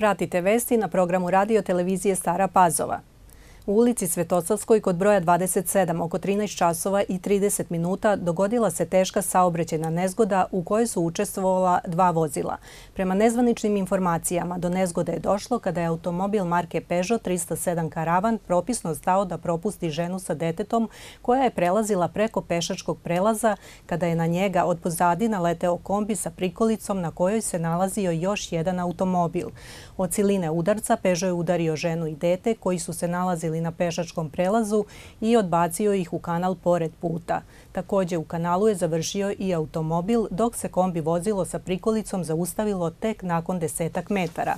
Pratite vesti na programu radio televizije Stara Pazova. U ulici Svetosavskoj kod broja 27 oko 13 časova i 30 minuta dogodila se teška saobraćena nezgoda u kojoj su učestvovala dva vozila. Prema nezvaničnim informacijama do nezgode je došlo kada je automobil marke Peugeot 307 Karavan propisno stao da propusti ženu sa detetom koja je prelazila preko pešačkog prelaza kada je na njega od pozadina leteo kombi sa prikolicom na kojoj se nalazio još jedan automobil. Od ciline udarca Peugeot je udario ženu i dete koji su se nalazili na pešačkom prelazu i odbacio ih u kanal pored puta. Također u kanalu je završio i automobil dok se kombi vozilo sa prikolicom zaustavilo tek nakon desetak metara.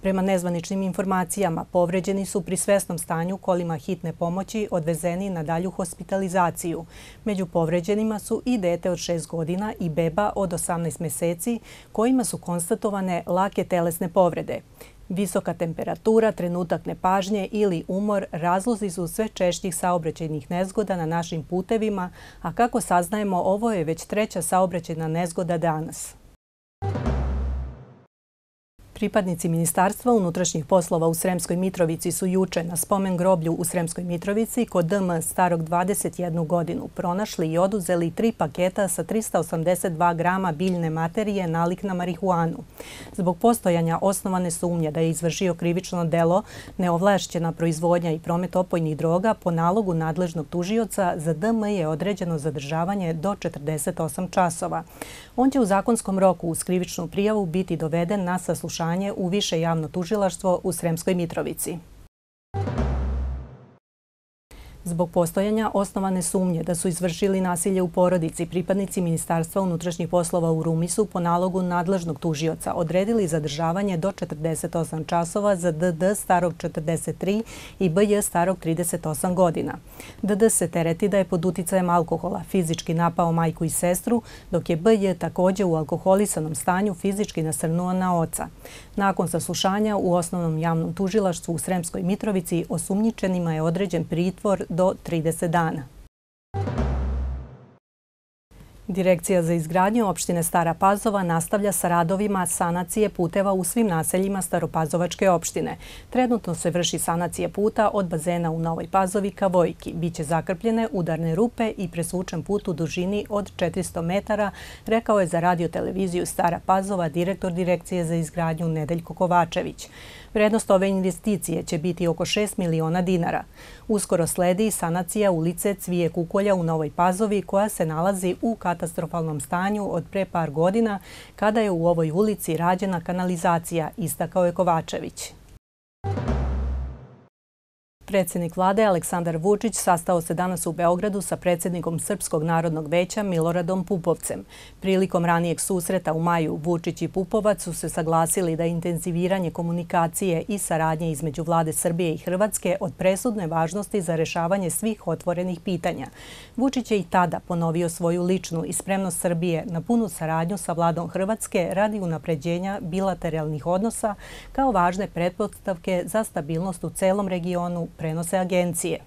Prema nezvaničnim informacijama, povređeni su pri svesnom stanju kolima hitne pomoći odvezeni na dalju hospitalizaciju. Među povređenima su i dete od 6 godina i beba od 18 meseci kojima su konstatovane lake telesne povrede. Visoka temperatura, trenutak nepažnje ili umor razlozi su sve češćih saobraćajnih nezgoda na našim putevima, a kako saznajemo, ovo je već treća saobraćajna nezgoda danas. Pripadnici Ministarstva unutrašnjih poslova u Sremskoj Mitrovici su juče na spomen groblju u Sremskoj Mitrovici kod DM starog 21 godinu pronašli i oduzeli tri paketa sa 382 grama biljne materije nalik na marihuanu. Zbog postojanja osnovane sumnje da je izvršio krivično delo neovlašćena proizvodnja i promet opojnih droga po nalogu nadležnog tužioca za DM je određeno zadržavanje do 48 časova. On će u zakonskom roku uz krivičnu prijavu biti doveden na saslušanje saslušanje u više javno tužilaštvo u Sremskoj Mitrovici. Zbog postojanja osnovane sumnje da su izvršili nasilje u porodici, pripadnici Ministarstva unutrašnjih poslova u Rumisu po nalogu nadležnog tužioca odredili zadržavanje do 48 časova za DD starog 43 i BJ starog 38 godina. DD se tereti da je pod uticajem alkohola fizički napao majku i sestru, dok je BJ također u alkoholisanom stanju fizički nasrnuo na oca. Nakon saslušanja u osnovnom javnom tužilaštvu u Sremskoj Mitrovici osumnjičenima je određen pritvor do 30 dana. Direkcija za izgradnju opštine Stara Pazova nastavlja sa radovima sanacije puteva u svim naseljima Staropazovačke opštine. Trenutno se vrši sanacija puta od bazena u Novoj Pazovi ka Vojki. Biće zakrpljene udarne rupe i presvučen put u dužini od 400 metara, rekao je za radioteleviziju Stara Pazova direktor Direkcije za izgradnju Nedeljko Kovačević. Vrednost ove investicije će biti oko 6 miliona dinara. Uskoro sledi sanacija ulice Cvije Kukolja u Novoj Pazovi koja se nalazi u katastrofalnom stanju od pre par godina kada je u ovoj ulici rađena kanalizacija, istakao je Kovačević. Predsjednik vlade Aleksandar Vučić sastao se danas u Beogradu sa predsjednikom Srpskog narodnog veća Miloradom Pupovcem. Prilikom ranijeg susreta u maju Vučić i Pupovac su se saglasili da intenziviranje komunikacije i saradnje između vlade Srbije i Hrvatske od presudne važnosti za rešavanje svih otvorenih pitanja. Vučić je i tada ponovio svoju ličnu i spremnost Srbije na punu saradnju sa vladom Hrvatske radi unapređenja bilateralnih odnosa kao važne pretpostavke za stabilnost u celom regionu prenose agencije.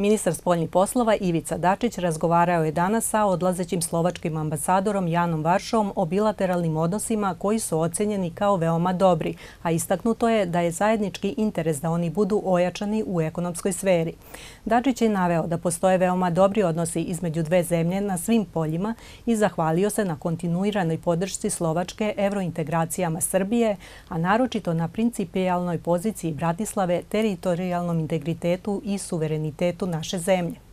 Ministar spoljnih poslova Ivica Dačić razgovarao je danas sa odlazećim slovačkim ambasadorom Janom Varšom o bilateralnim odnosima koji su ocenjeni kao veoma dobri, a istaknuto je da je zajednički interes da oni budu ojačani u ekonomskoj sferi. Dačić je naveo da postoje veoma dobri odnosi između dve zemlje na svim poljima i zahvalio se na kontinuiranoj podršci Slovačke evrointegracijama Srbije, a naročito na principijalnoj poziciji Bratislave, teritorijalnom integritetu i suverenitetu naše zemlje.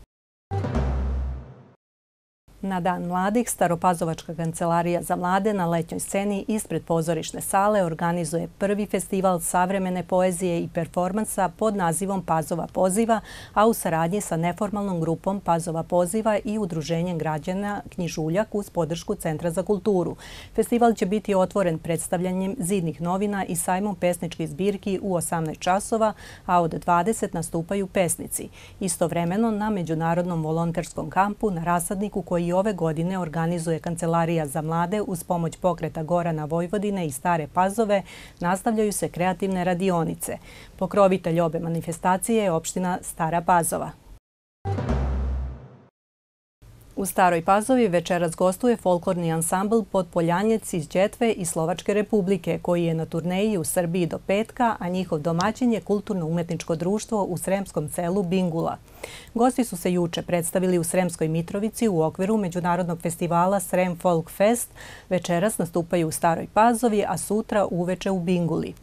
Na Dan mladih, Staropazovačka kancelarija za mlade na letnjoj sceni ispred pozorišne sale organizuje prvi festival savremene poezije i performansa pod nazivom Pazova poziva, a u saradnji sa neformalnom grupom Pazova poziva i udruženjem građana Knjižuljak uz podršku Centra za kulturu. Festival će biti otvoren predstavljanjem zidnih novina i sajmom pesničkih zbirki u 18 časova, a od 20 nastupaju pesnici. Istovremeno na Međunarodnom volonterskom kampu na rasadniku koji je ove godine organizuje Kancelarija za mlade uz pomoć pokreta Gorana Vojvodine i Stare Pazove, nastavljaju se kreativne radionice. Pokrovitelj obe manifestacije je opština Stara Pazova. U Staroj Pazovi večeras gostuje folklorni ansambl pod Poljanjec iz Đetve i Slovačke republike, koji je na turneji u Srbiji do petka, a njihov domaćin je kulturno-umetničko društvo u Sremskom celu Bingula. Gosti su se juče predstavili u Sremskoj Mitrovici u okviru Međunarodnog festivala Srem Folk Fest. Večeras nastupaju u Staroj Pazovi, a sutra uveče u Binguli.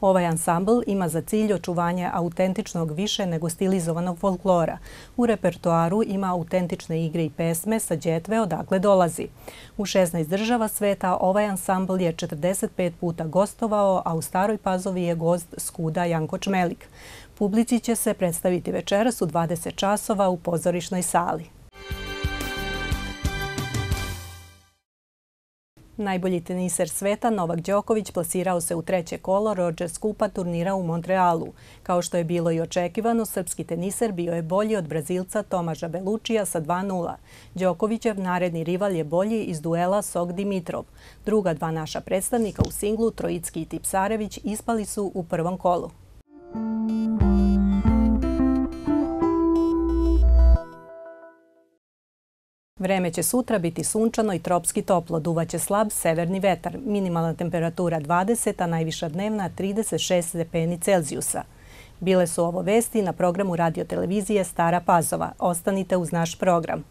Ovaj ansambl ima za cilj očuvanje autentičnog više nego stilizovanog folklora. U repertoaru ima autentične igre i pesme sa djetve odakle dolazi. U 16 država sveta ovaj ansambl je 45 puta gostovao, a u Staroj Pazovi je gost Skuda Janko Čmelik. Publici će se predstaviti večeras u 20 časova u pozorišnoj sali. Najbolji teniser sveta Novak Đoković plasirao se u treće kolo Rogers Kupa turnira u Montrealu. Kao što je bilo i očekivano, srpski teniser bio je bolji od Brazilca Tomaža Belučija sa 2-0. Đokovićev naredni rival je bolji iz duela Sok Dimitrov. Druga dva naša predstavnika u singlu, Trojicki i Tipsarević, ispali su u prvom kolu. Vreme će sutra biti sunčano i tropski toplo, duvaće slab severni vetar, minimalna temperatura 20, a najviša dnevna 36 stepeni Celzijusa. Bile su ovo vesti na programu radiotelevizije Stara Pazova. Ostanite uz naš program.